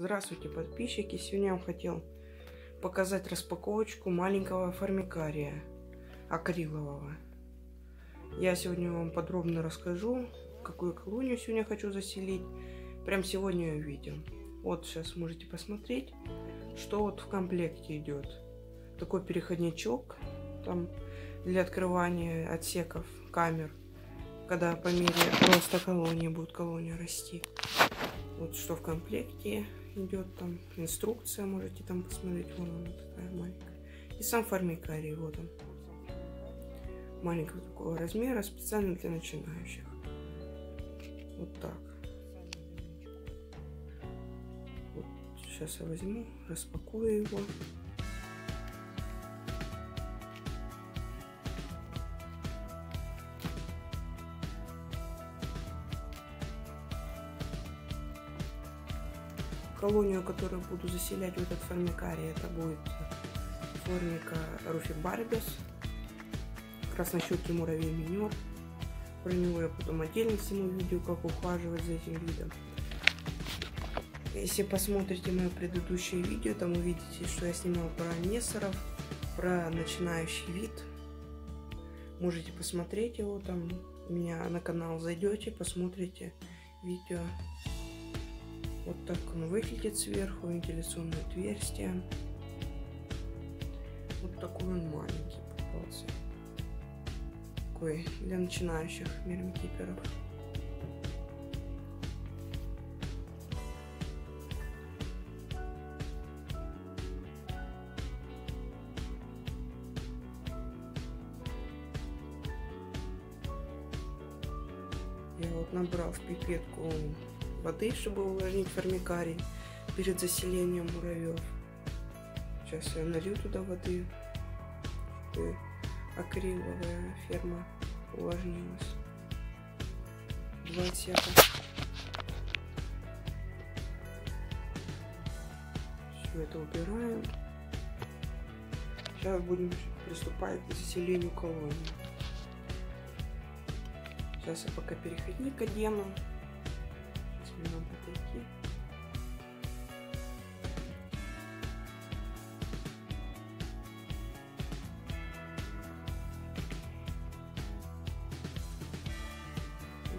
Здравствуйте, подписчики! Сегодня я вам хотел показать распаковочку маленького формикария акрилового. Я сегодня вам подробно расскажу, какую колонию сегодня хочу заселить. Прям сегодня видим. Вот сейчас можете посмотреть, что вот в комплекте идет. Такой переходничок там для открывания отсеков камер, когда по мере роста колонии будет колония расти. Вот что в комплекте идет там инструкция, можете там посмотреть, вон она такая маленькая. И сам формикарий, вот он. Маленького такого размера, специально для начинающих. Вот так. Вот сейчас я возьму, распакую его. Колонию, которую буду заселять в этот формикарий, это будет формика Руфи Барбес, краснощекий муравей минер. Про него я потом отдельно сниму видео, как ухаживать за этим видом. Если посмотрите мое предыдущее видео, там увидите, что я снимал про несоров, про начинающий вид. Можете посмотреть его там. У меня на канал зайдете, посмотрите видео. Вот так он выглядит сверху, вентиляционное отверстие. Вот такой он маленький попался. Такой для начинающих мирмикиперов. Я вот набрал в пипетку воды, чтобы увлажнить формикарий перед заселением муравьев. Сейчас я налью туда воды, чтобы акриловая ферма увлажнилась. Два отсека. Все это убираем. Сейчас будем приступать к заселению колонии. Сейчас я пока переходник одену надо отойти.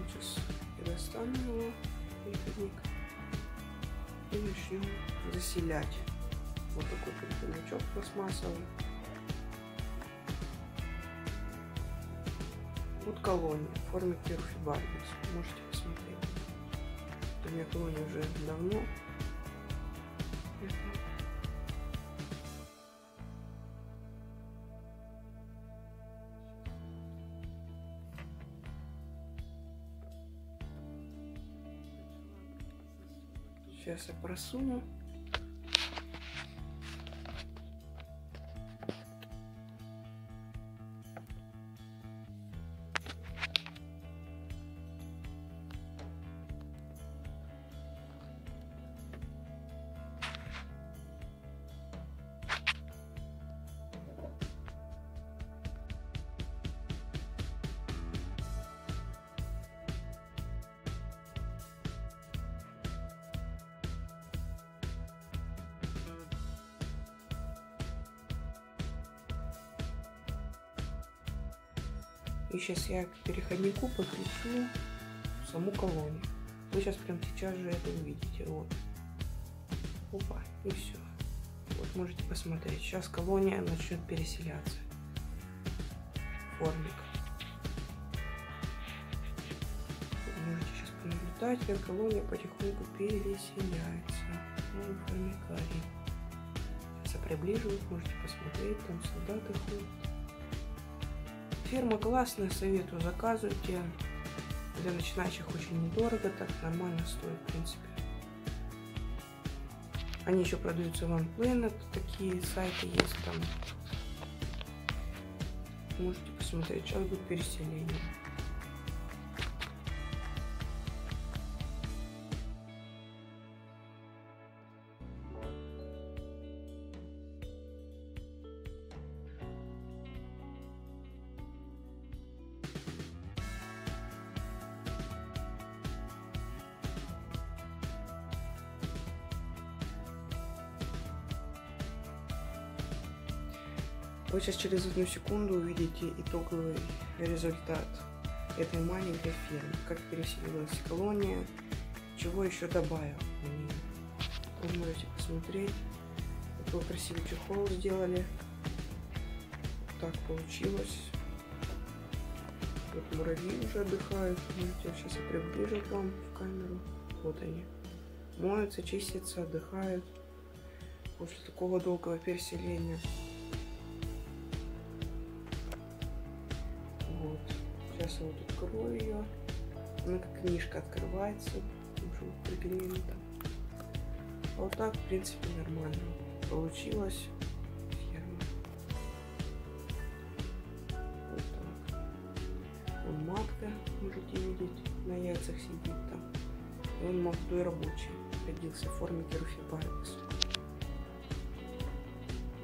Сейчас я достану его, переходник, и начнем заселять. Вот такой переходничок пластмассовый. Вот колония в форме Кирфибарбис. Можете колония уже давно. Сейчас я просуну. И сейчас я к переходнику подключу саму колонию. Вы сейчас прям сейчас же это увидите. Вот. Опа, и все. Вот можете посмотреть. Сейчас колония начнет переселяться. Формик. Можете сейчас понаблюдать, как колония потихоньку переселяется. Ну, формикарий. Сейчас я приближу, можете посмотреть, там солдаты ходят. Фирма классная, советую, заказывайте. Для начинающих очень недорого, так нормально стоит, в принципе. Они еще продаются в OnePlanet, такие сайты есть там. Можете посмотреть, сейчас будет переселение. Вы сейчас через одну секунду увидите итоговый результат этой маленькой фермы. Как переселилась колония, чего еще добавил на нее. Вы можете посмотреть. Такой красивый чехол сделали. Так получилось. Вот муравьи уже отдыхают. Видите, сейчас я приближу к вам в камеру. Вот они. Моются, чистятся, отдыхают после такого долгого переселения. Сейчас я вот открою ее. Она как книжка открывается. Уже приклеена. А вот так, в принципе, нормально получилось. Ферма. Вот так. Вон матка, можете видеть, на яйцах сидит там. И он молодой рабочий. Родился в форме Керуфибарбис.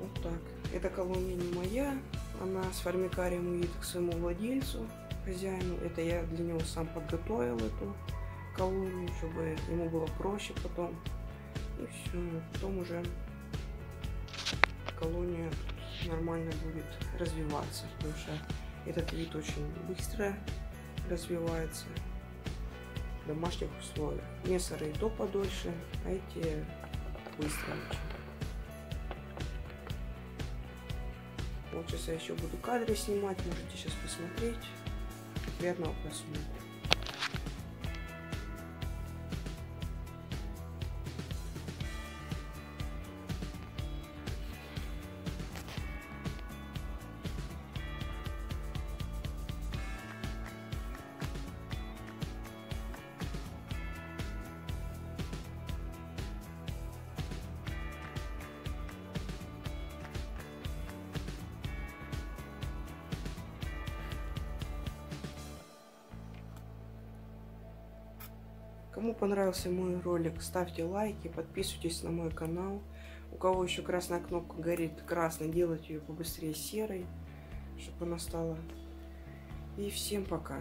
Вот так. Эта колония не моя. Она с формикарием уедет к своему владельцу, хозяину. Это я для него сам подготовил эту колонию, чтобы ему было проще потом. И все. Потом уже колония нормально будет развиваться, потому что этот вид очень быстро развивается в домашних условиях. Мессеры и то подольше, а эти быстро. Вот сейчас я еще буду кадры снимать, можете сейчас посмотреть. Приятного просмотра. Кому понравился мой ролик, ставьте лайки, подписывайтесь на мой канал. У кого еще красная кнопка горит красной, делайте ее побыстрее серой, чтобы она стала. И всем пока.